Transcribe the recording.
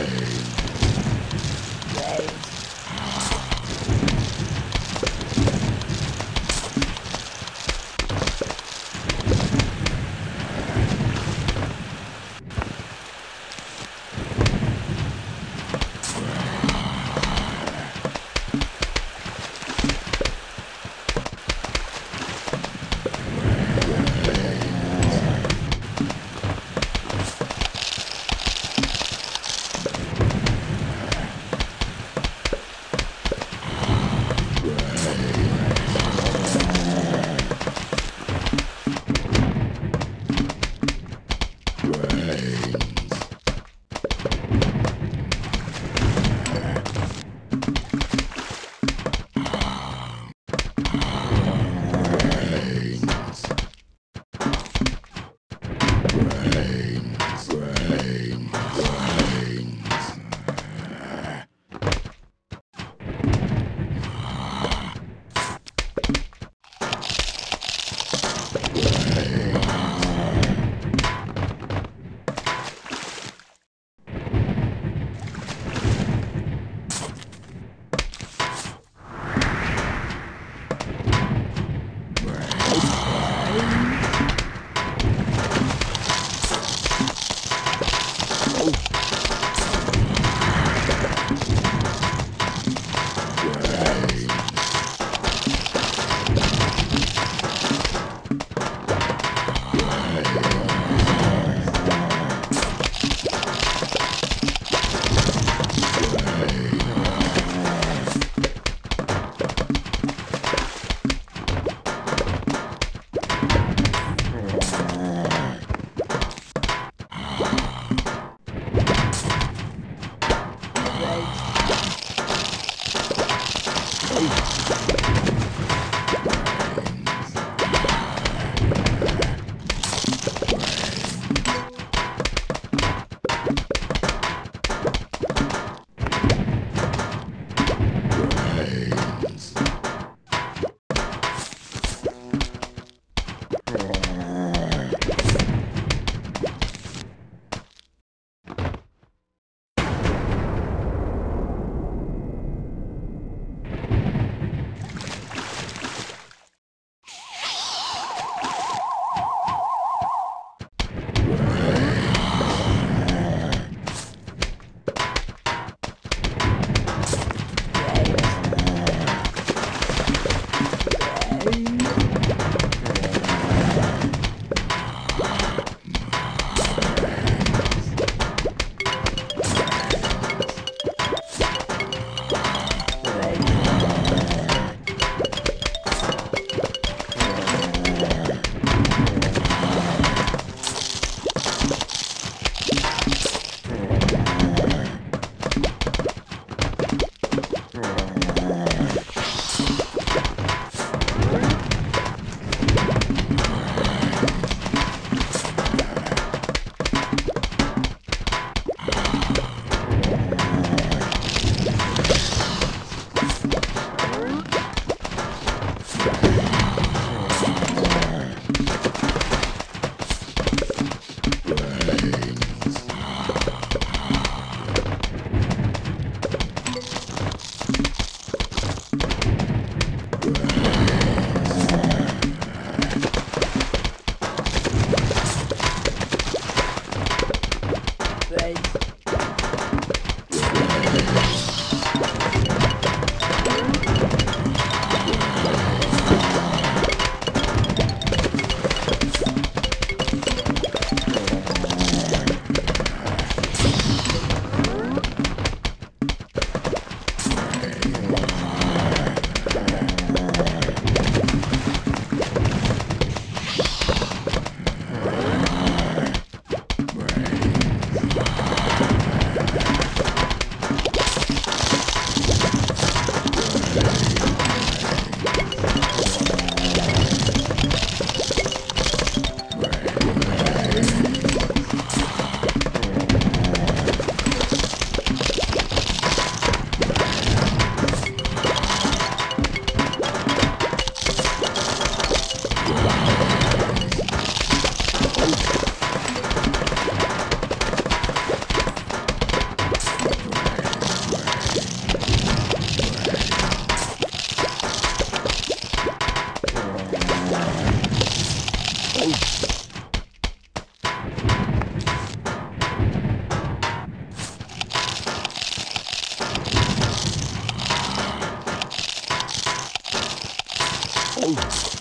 Brains. Okay. Oh. guys. Ei.